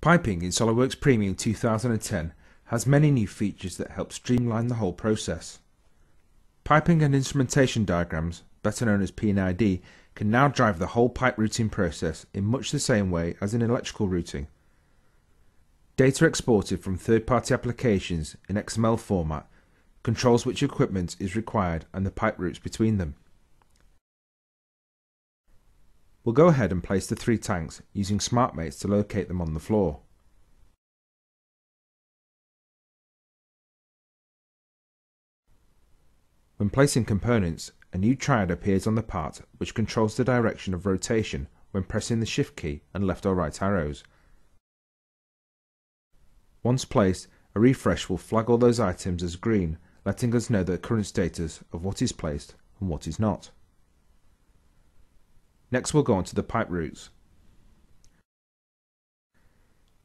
Piping in SOLIDWORKS Premium 2010 has many new features that help streamline the whole process. Piping and instrumentation diagrams, better known as P&ID, can now drive the whole pipe routing process in much the same way as in electrical routing. Data exported from third-party applications in XML format controls which equipment is required and the pipe routes between them. We'll go ahead and place the three tanks using SmartMates to locate them on the floor. When placing components, a new triad appears on the part which controls the direction of rotation when pressing the Shift key and left or right arrows. Once placed, a refresh will flag all those items as green, letting us know the current status of what is placed and what is not. Next we'll go on to the pipe routes.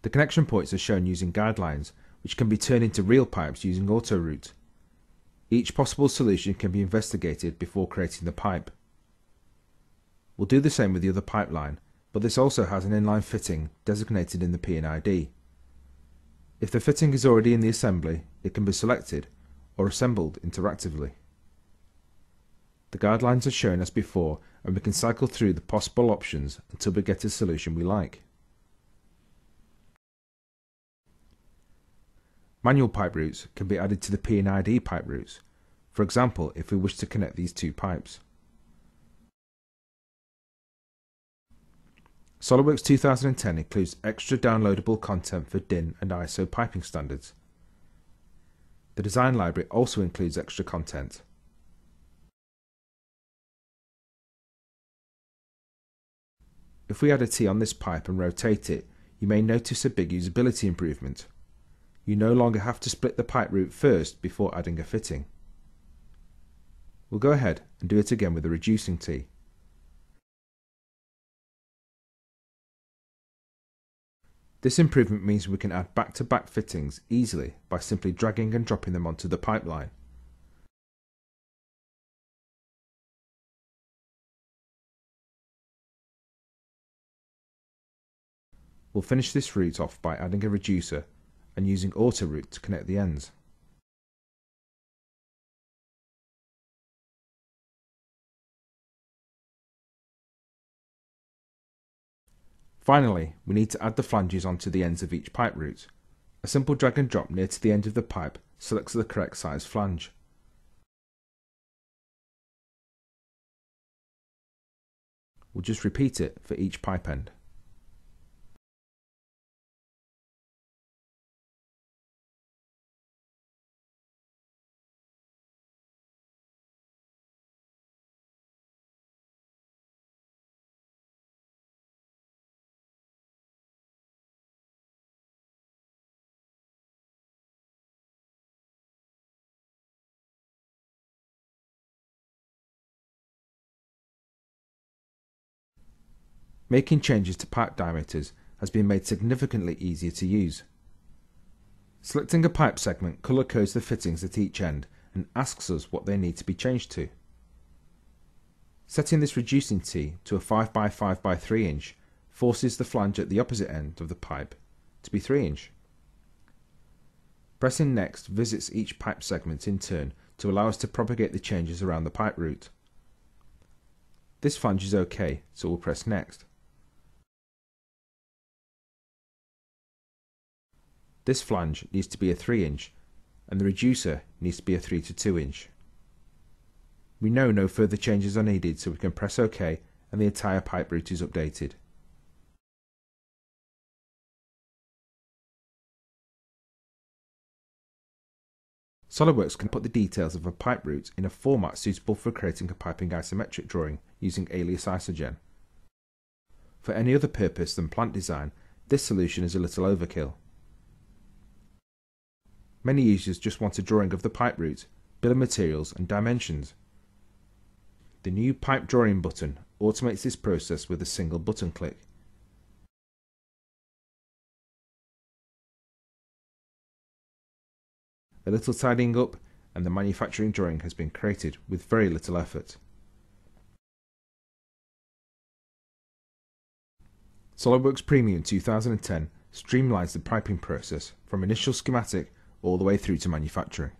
The connection points are shown using guidelines, which can be turned into real pipes using AutoRoute. Each possible solution can be investigated before creating the pipe. We'll do the same with the other pipeline, but this also has an inline fitting designated in the P&ID. If the fitting is already in the assembly, it can be selected or assembled interactively. The guidelines are shown as before and we can cycle through the possible options until we get a solution we like. Manual pipe routes can be added to the P&ID pipe routes, for example if we wish to connect these two pipes. SOLIDWORKS 2010 includes extra downloadable content for DIN and ISO piping standards. The design library also includes extra content. If we add a T on this pipe and rotate it, you may notice a big usability improvement. You no longer have to split the pipe route first before adding a fitting. We'll go ahead and do it again with a reducing T. This improvement means we can add back-to-back -back fittings easily by simply dragging and dropping them onto the pipeline. We'll finish this route off by adding a reducer and using AutoRoute to connect the ends. Finally, we need to add the flanges onto the ends of each pipe route. A simple drag and drop near to the end of the pipe selects the correct size flange. We'll just repeat it for each pipe end. Making changes to pipe diameters has been made significantly easier to use. Selecting a pipe segment colour codes the fittings at each end and asks us what they need to be changed to. Setting this reducing T to a 5x5 x 3 inch forces the flange at the opposite end of the pipe to be 3 inch. Pressing next visits each pipe segment in turn to allow us to propagate the changes around the pipe route. This flange is OK, so we'll press next. This flange needs to be a 3 inch and the reducer needs to be a 3 to 2 inch. We know no further changes are needed so we can press OK and the entire pipe route is updated. SOLIDWORKS can put the details of a pipe route in a format suitable for creating a piping isometric drawing using Alias Isogen. For any other purpose than plant design, this solution is a little overkill. Many users just want a drawing of the pipe route, bill of materials and dimensions. The new pipe drawing button automates this process with a single button click. A little tidying up and the manufacturing drawing has been created with very little effort. SOLIDWORKS Premium 2010 streamlines the piping process from initial schematic all the way through to manufacturing.